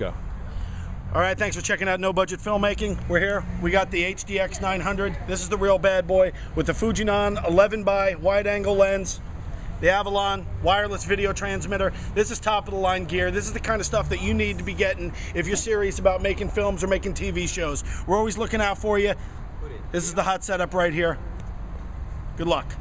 go. All right, thanks for checking out No Budget Filmmaking. We're here. We got the HDX 900. This is the real bad boy with the Fujinon 11 by wide angle lens, the Avalon wireless video transmitter. This is top of the line gear. This is the kind of stuff that you need to be getting if you're serious about making films or making TV shows. We're always looking out for you. This is the hot setup right here. Good luck.